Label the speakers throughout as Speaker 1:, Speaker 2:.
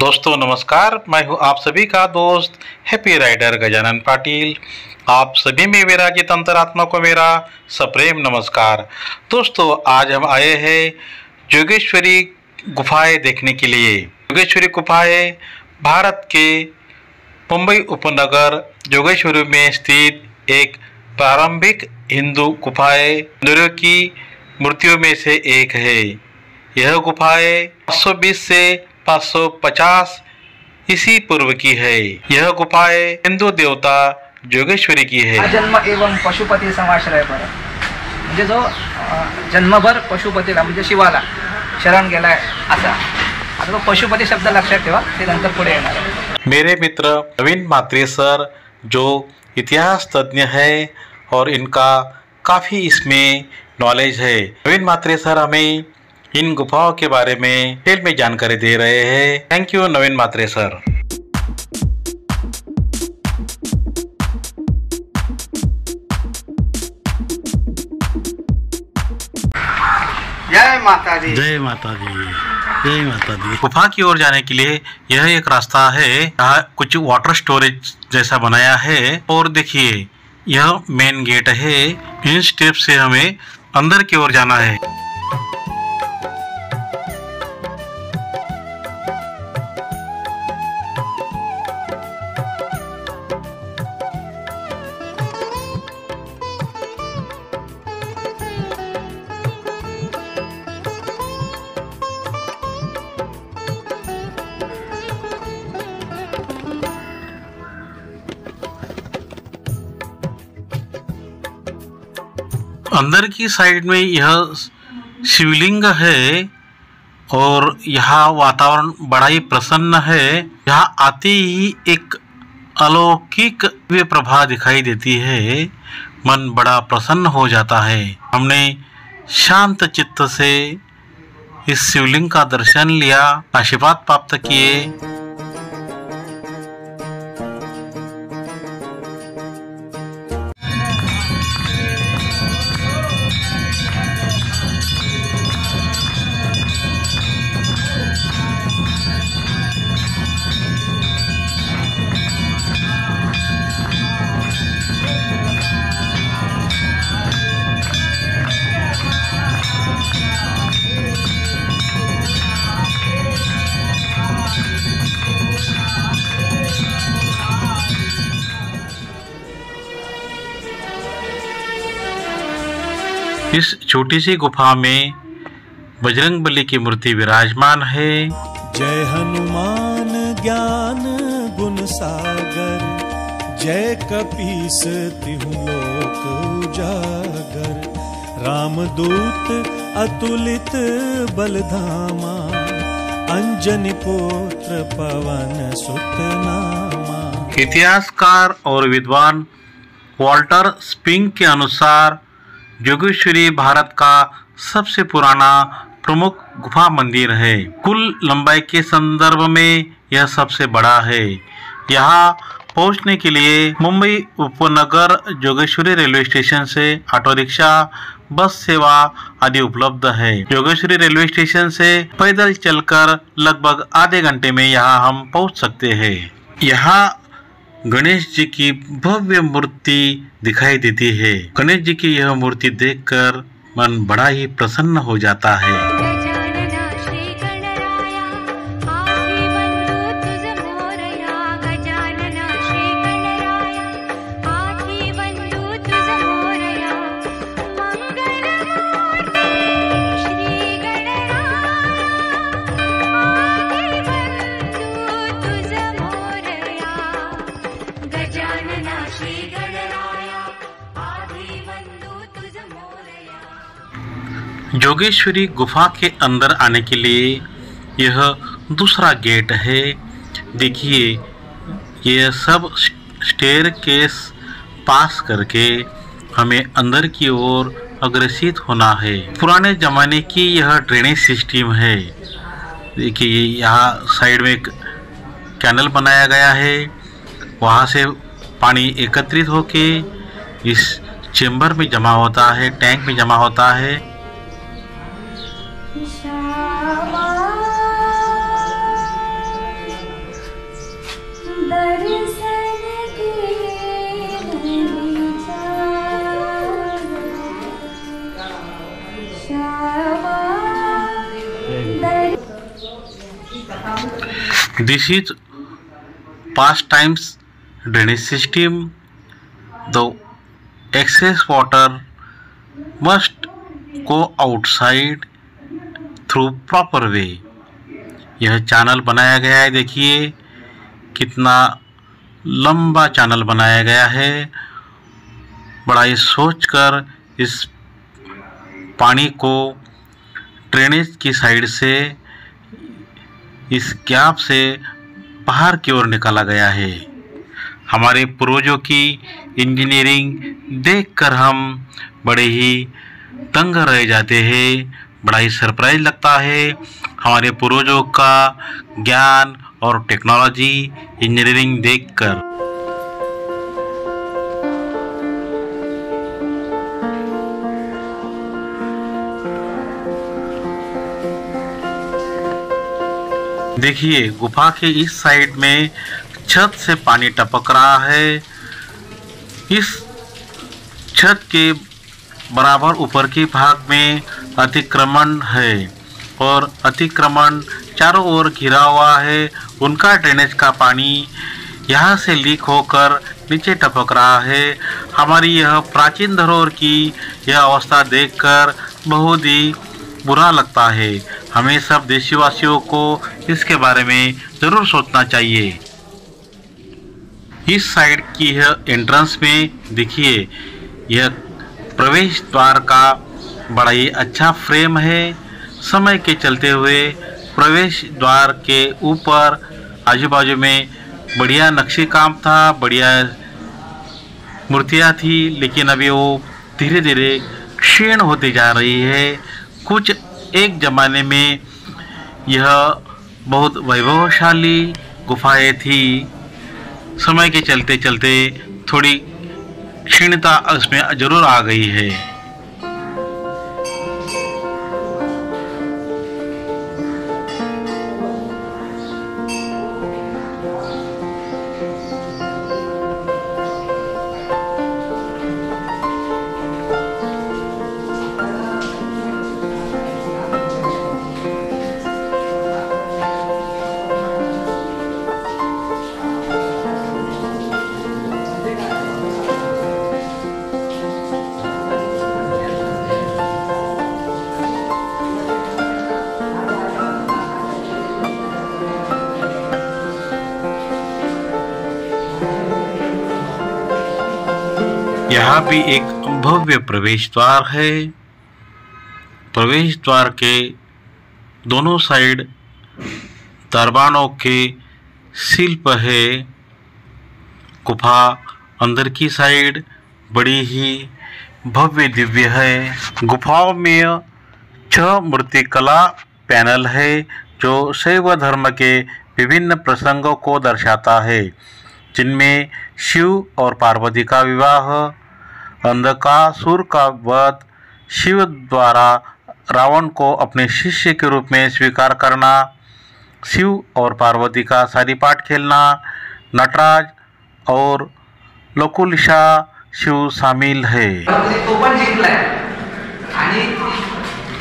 Speaker 1: दोस्तों, नमस्कार। मैं हूँ आप सभी का दोस्त हैप्पी राइडर गजानन पाटिल। आप सभी में मेरा विराजित अंतरात्मा को मेरा सप्रेम नमस्कार। दोस्तों, आज हम आए हैं जोगेश्वरी गुफाएँ देखने के लिए। जोगेश्वरी गुफाएँ भारत के मुंबई उपनगर, जोगेश्वरी में स्थित एक प्रारंभिक हिंदू गुफाएँ मंदिरों की मूर्तियों में से एक है। यह गुफाएँ 520 से 550 ईसी पूर्व की है। यह गुफाएँ हिंदू देवता जोगेश्वरी की
Speaker 2: है। जन्म एवं पशुपती समाश्रय पर। म्हणजे जो जन्मभर पशुपतीला म्हणजे शिवाला शरण गेलाय असा. आता तो पशुपती शब्द लक्षात ठेवा ते नंतर पुढे येणार.
Speaker 1: मेरे मित्र नवीन मात्रे सर जो इतिहास तज्ञ है और इनका काफ़ी इसमें नॉलेज है। नवीन मात्रे सर हमें इन गुफाओं के बारे में डिटेल में जानकारी दे रहे हैं। Thank you Naveen Matre sir.
Speaker 3: जय माता दी
Speaker 1: जय माता दी जय माता दी गुफा की ओर जाने के लिए यह एक रास्ता है यहाँ कुछ वाटर स्टोरेज जैसा बनाया है। और देखिए यह मेन गेट है। इन स्टेप से हमें अंदर की ओर जाना है। अंदर की साइड में यह शिवलिंग है और यहाँ वातावरण बड़ा ही प्रसन्न है। यहाँ आते ही एक अलौकिक प्रभा दिखाई देती है। मन बड़ा प्रसन्न हो जाता है। हमने शांत चित्त से इस शिवलिंग का दर्शन लिया, आशीर्वाद प्राप्त किए। इस छोटी सी गुफा में बजरंग बली की मूर्ति विराजमान है।
Speaker 4: जय हनुमान ज्ञान गुण सागर जय कपीस तिहु लोक उजागर। रामदूत अतुलित बलधामा अंजनी पुत्र पवन सुत नामा
Speaker 1: इतिहासकार और विद्वान वॉल्टर स्पिंग के अनुसार जोगेश्वरी भारत का सबसे पुराना प्रमुख गुफा मंदिर है। कुल लंबाई के संदर्भ में यह सबसे बड़ा है। यहाँ पहुँचने के लिए मुंबई उपनगर, जोगेश्वरी रेलवे स्टेशन से ऑटो रिक्शा, बस सेवा आदि उपलब्ध है। जोगेश्वरी रेलवे स्टेशन से पैदल चलकर लगभग आधे घंटे में यहाँ हम पहुँच सकते हैं। यहाँ गणेश जी की भव्य मूर्ति दिखाई देती है। गणेश जी की यह मूर्ति देखकर मन बड़ा ही प्रसन्न हो जाता है। जोगेश्वरी गुफा के अंदर आने के लिए यह दूसरा गेट है। देखिए, यह सब स्टेयर केस पास करके हमें अंदर की ओर अग्रसित होना है। पुराने जमाने की यह ड्रेनेज सिस्टम है। देखिए, यहाँ साइड में एक कैनल बनाया गया है। वहाँ से पानी एकत्रित होके इस चेम्बर में जमा होता है टैंक में जमा होता है। This is past times drainage system. The excess water must go outside through proper way. यह चैनल बनाया गया है देखिए कितना लंबा चैनल बनाया गया है बड़ा ही सोच कर इस पानी को ड्रेनेज की साइड से इस गैप से बाहर की ओर निकाला गया है। हमारे पूर्वजों की इंजीनियरिंग देखकर हम बड़े ही तंग रह जाते हैं। बड़ा ही सरप्राइज़ लगता है। हमारे पूर्वजों का ज्ञान और टेक्नोलॉजी इंजीनियरिंग देखकर। देखिए, गुफा के इस साइड में छत से पानी टपक रहा है। इस छत के बराबर ऊपर के भाग में अतिक्रमण है और अतिक्रमण चारों ओर घिरा हुआ है। उनका ड्रेनेज का पानी यहाँ से लीक होकर नीचे टपक रहा है। हमारी यह प्राचीन धरोहर की यह अवस्था देखकर बहुत ही बुरा लगता है। हमें सब देशवासियों को इसके बारे में ज़रूर सोचना चाहिए। इस साइड की यह एंट्रेंस में देखिए, यह प्रवेश द्वार का बड़ा ही अच्छा फ्रेम है। समय के चलते हुए प्रवेश द्वार के ऊपर आजू बाजू में बढ़िया नक्शे काम था, बढ़िया मूर्तियाँ थी, लेकिन अभी वो धीरे धीरे क्षीण होती जा रही है। कुछ एक ज़माने में यह बहुत वैभवशाली गुफाएँ थी। समय के चलते चलते थोड़ी क्षीणता इसमें ज़रूर आ गई है। यहाँ भी एक भव्य प्रवेश द्वार है। प्रवेश द्वार के दोनों साइड दरबानों के शिल्प है। गुफा अंदर की साइड बड़ी ही भव्य दिव्य है। गुफाओं में छह मूर्तिकला पैनल है, जो शैव धर्म के विभिन्न प्रसंगों को दर्शाता है। जिनमें शिव और पार्वती का विवाह अंधकासुर का वध शिव द्वारा रावण को अपने शिष्य के रूप में स्वीकार करना, शिव और पार्वती का सारी पाठ खेलना, नटराज और लोकुलिशा शिव शामिल है।
Speaker 2: तो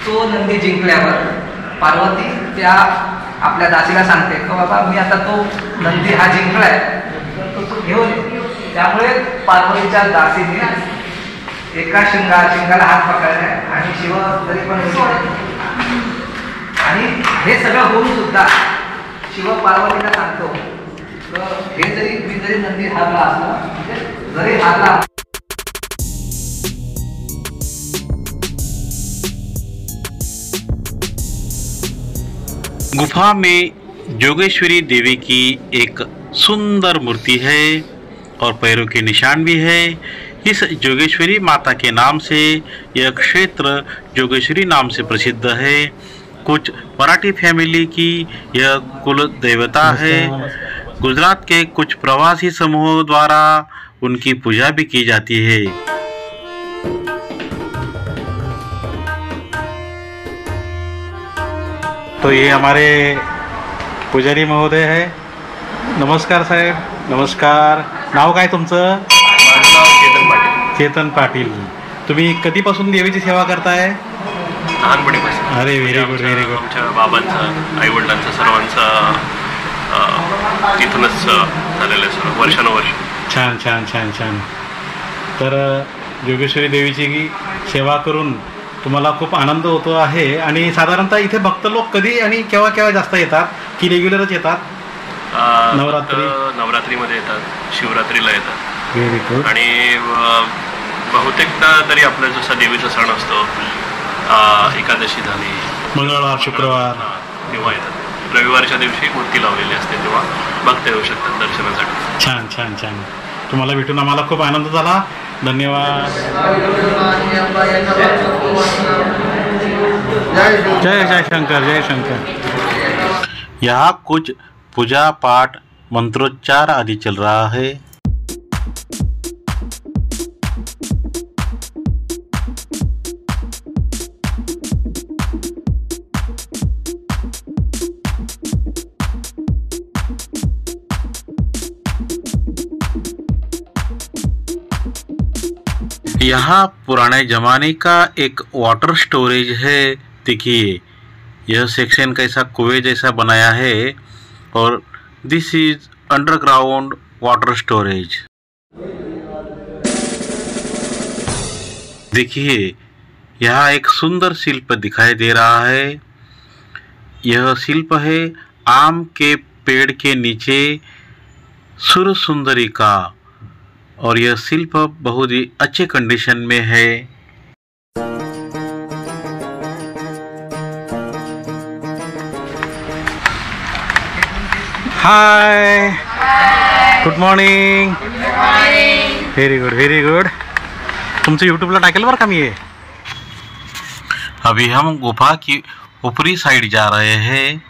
Speaker 2: तो नंदी पार्वती बाबा आता तो नंदी हा एका शिंगा, शिंगाला हात पकडलाय आणि शिव तरी पण आणि हे सगळं होऊन सुद्धा शिव पार्वतीला सांगतो हे जरी, मी जरी हारला असला जरी हारला
Speaker 1: गुफा में जोगेश्वरी देवी की एक सुंदर मूर्ति है और पैरों के निशान भी है। इस जोगेश्वरी माता के नाम से यह क्षेत्र जोगेश्वरी नाम से प्रसिद्ध है। कुछ मराठी फैमिली की यह कुल देवता है। गुजरात के कुछ प्रवासी समूहों द्वारा उनकी पूजा भी की जाती है। तो ये हमारे पुजारी महोदय है। नमस्कार साहेब नमस्कार। नाव काय तुमचं?
Speaker 5: चेतन पाटील
Speaker 1: तुम्ही कधीपासून देवीची सेवा करताय?
Speaker 5: लहानपणीपासून.
Speaker 1: अरे व्हेरी गुड व्हेरी गुड
Speaker 5: आमच्या बाबांचं आई वडिलांचं सर्वांचं तिथूनच झालेलं आहे सर्व वर्षानुवर्ष.
Speaker 1: छान छान छान छान. तर अ, योगेश्वरी देवीची सेवा करून तुम्हाला खूप आनंद होतो आहे आणि साधारणतः इथे भक्त लोक कधी आणि केव्हा केव्हा जास्त येतात? की रेग्युलरच येतात? नवरात्री?
Speaker 5: नवरात्रीमध्ये येतात शिवरात्रीला येतात. आणि बहुतेकदा तरी आपला जसा देवीचा सण असतो एकादशी झाली.
Speaker 1: मंगळवार शुक्रवार.
Speaker 5: तेव्हा येतात. रविवारच्या दिवशी मूर्ती लावलेली असते तेव्हा बघता येऊ शकतात दर्शनासाठी.
Speaker 1: छान छान छान. तुम्हाला भेटून आम्हाला खूप आनंद झाला. धन्यवाद. जय जय शंकर जय शंकर. यहाँ कुछ पूजा पाठ मंत्रोच्चार आदि चल रहा है। यहाँ पुराने जमाने का एक वाटर स्टोरेज है। देखिए, यह सेक्शन कैसा कुएँ जैसा बनाया है और this is underground water storage देखिए, यहाँ एक सुंदर शिल्प दिखाई दे रहा है। यह शिल्प है आम के पेड़ के नीचे सुर सुंदरी का। और यह शिल्प बहुत ही अच्छे कंडीशन में है। Hi good morning very good very good तुमचं यूट्यूबला टाकेल बरं का मी हे अभी हम गुफा की ऊपरी साइड जा रहे हैं।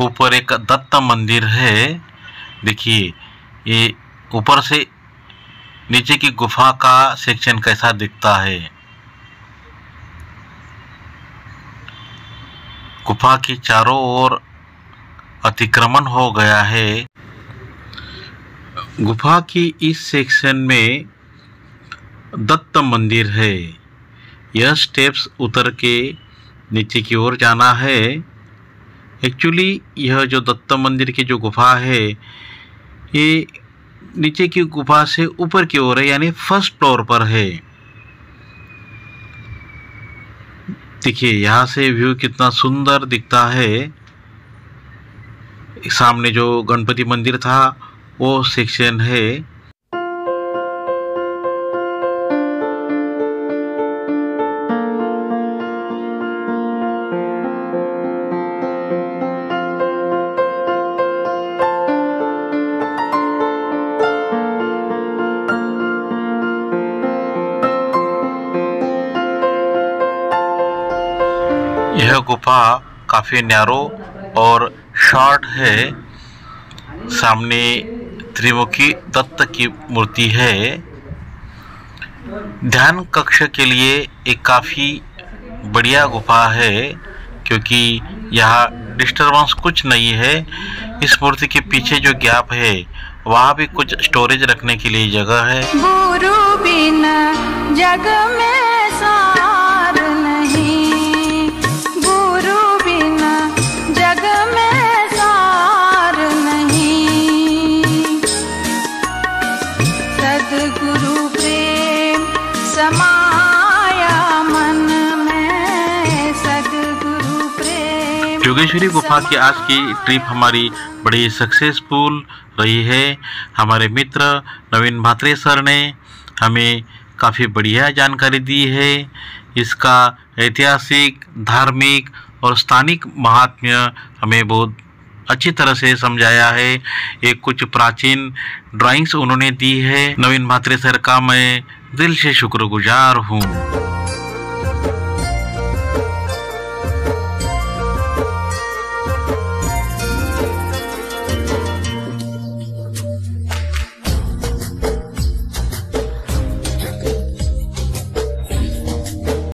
Speaker 1: ऊपर एक दत्त मंदिर है। देखिए ये ऊपर से नीचे की गुफा का सेक्शन कैसा दिखता है? गुफा की चारों ओर अतिक्रमण हो गया है। गुफा की इस सेक्शन में दत्त मंदिर है। यह स्टेप्स उतर के नीचे की ओर जाना है। एक्चुअली यह जो दत्त मंदिर की जो गुफा है, ये नीचे की गुफा से ऊपर की ओर है, यानी फ़र्स्ट फ्लोर पर है। देखिए, यहाँ से व्यू कितना सुंदर दिखता है। सामने जो गणपति मंदिर था, वो सेक्शन है। काफ़ी नैरो और शॉर्ट है। सामने त्रिमुखी दत्त की मूर्ति है। ध्यान कक्ष के लिए एक काफ़ी बढ़िया गुफा है, क्योंकि यहाँ डिस्टरबेंस कुछ नहीं है। इस मूर्ति के पीछे जो गैप है, वहाँ भी कुछ स्टोरेज रखने के लिए जगह है।
Speaker 6: जग में
Speaker 1: योगेश्वरी गुफा की आज की ट्रिप हमारी बड़ी सक्सेसफुल रही है। हमारे मित्र नवीन भात्रे सर ने हमें काफ़ी बढ़िया जानकारी दी है। इसका ऐतिहासिक, धार्मिक और स्थानिक महात्म्य हमें बहुत अच्छी तरह से समझाया है। ये कुछ प्राचीन ड्राइंग्स उन्होंने दी है। नवीन भात्रे सर का मैं दिल से शुक्रगुजार हूँ।